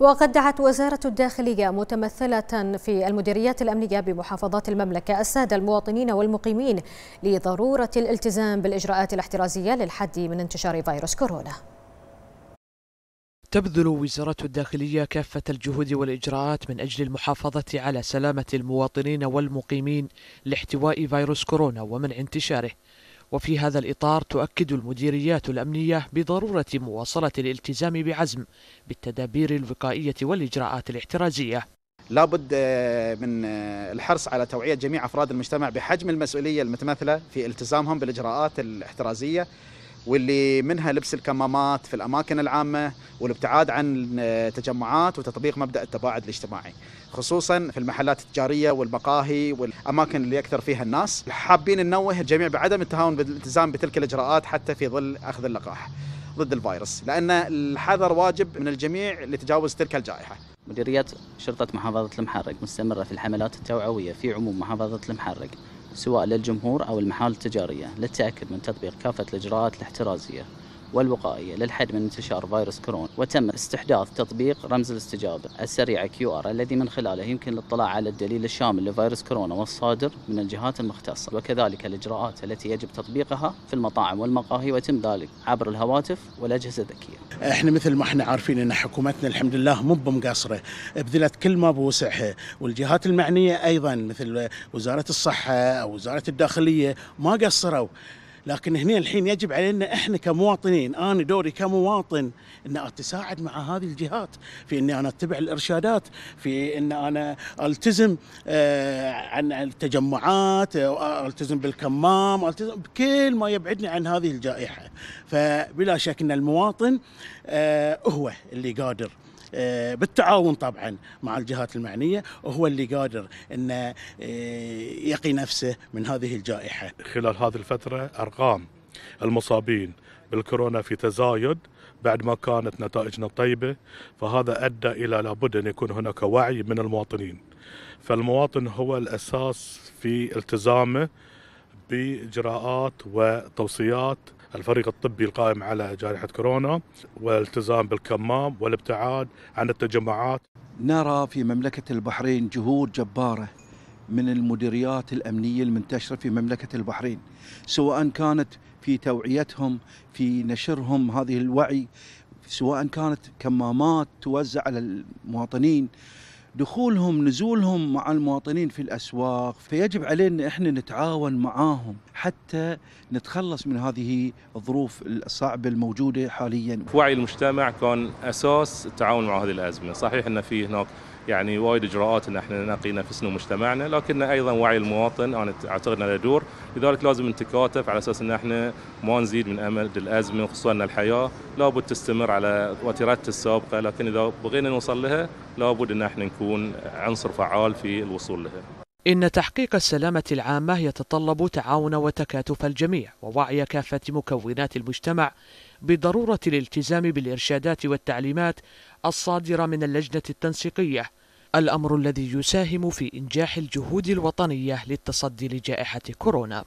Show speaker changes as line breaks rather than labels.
وقد دعت وزارة الداخلية متمثلة في المديريات الأمنية بمحافظات المملكة السادة المواطنين والمقيمين لضرورة الالتزام بالإجراءات الاحترازية للحد من انتشار فيروس كورونا.
تبذل وزارة الداخلية كافة الجهود والإجراءات من أجل المحافظة على سلامة المواطنين والمقيمين لاحتواء فيروس كورونا ومنع انتشاره. وفي هذا الإطار تؤكد المديريات الأمنية بضرورة مواصلة الالتزام بعزم بالتدابير الوقائية والإجراءات الاحترازية.
لابد آه، من آه، الحرص على توعية جميع أفراد المجتمع بحجم المسؤولية المتمثلة في التزامهم بالإجراءات الاحترازية. واللي منها لبس الكمامات في الأماكن العامة والابتعاد عن تجمعات وتطبيق مبدأ التباعد الاجتماعي خصوصا في المحلات التجارية والمقاهي والأماكن اللي أكثر فيها الناس. حابين ننوه الجميع بعدم التهاون بالالتزام بتلك الإجراءات حتى في ظل أخذ اللقاح ضد الفيروس لأن الحذر واجب من الجميع لتجاوز تلك الجائحة.
مديريات شرطة محافظة المحرق مستمرة في الحملات التوعوية في عموم محافظة المحرق. سواء للجمهور أو المحال التجارية. للتأكد من تطبيق كافة الإجراءات الاحترازية. والوقائية للحد من انتشار فيروس كورونا وتم استحداث تطبيق رمز الاستجابة السريعة QR الذي من خلاله يمكن الاطلاع على الدليل الشامل لفيروس كورونا والصادر من الجهات المختصة وكذلك الإجراءات التي يجب تطبيقها في المطاعم والمقاهي ويتم ذلك عبر الهواتف والأجهزة الذكية.
إحنا مثل ما إحنا عارفين ان حكومتنا الحمد لله مو بمقصرة بذلت كل ما بوسعها والجهات المعنية أيضا مثل وزارة الصحة أو وزارة الداخلية ما قصروا. لكن هنا الحين يجب علينا إحنا كمواطنين أنا دوري كمواطن إن أتساعد مع هذه الجهات في إني أنا أتبع الإرشادات في إن أنا ألتزم آه، عن التجمعات ألتزم بالكمام ألتزم بكل ما يبعدني عن هذه الجائحة. فبلا شك إن المواطن آه، هو اللي قادر بالتعاون طبعا مع الجهات المعنية وهو اللي قادر إنه آه، يقي نفسه من هذه الجائحة.
خلال هذه الفترة أرقام المصابين بالكورونا في تزايد بعد ما كانت نتائجنا طيبة فهذا أدى إلى لابد أن يكون هناك وعي من المواطنين. فالمواطن هو الأساس في التزامه بإجراءات وتوصيات الفريق الطبي القائم على جائحة كورونا والالتزام بالكمام والابتعاد عن التجمعات.
نرى في مملكة البحرين جهود جبارة من المديريات الأمنية المنتشرة في مملكة البحرين سواء كانت في توعيتهم في نشرهم هذه الوعي سواء كانت كمامات توزع على المواطنين. دخولهم نزولهم مع المواطنين في الأسواق فيجب علينا إحنا نتعاون معاهم حتى نتخلص من هذه الظروف الصعبة الموجودة حاليا.
وعي المجتمع كان أساس التعاون مع هذه الأزمة، صحيح إن في هناك يعني وايد إجراءات إن إحنا نقي نفسنا ومجتمعنا لكن أيضا وعي المواطن أنا أعتقد إنه دور لذلك لازم نتكاتف على أساس إن إحنا ما نزيد من امد الازمه خصوصا إن الحياة لابد تستمر على وتيرتها السابقة لكن إذا بغينا نوصل لها لابد إن إحنا نكون عنصر فعال في الوصول لها.
إن تحقيق السلامة العامة يتطلب تعاون وتكاتف الجميع ووعي كافة مكونات المجتمع بضرورة الالتزام بالإرشادات والتعليمات الصادرة من اللجنة التنسيقية الأمر الذي يساهم في إنجاح الجهود الوطنية للتصدي لجائحة كورونا.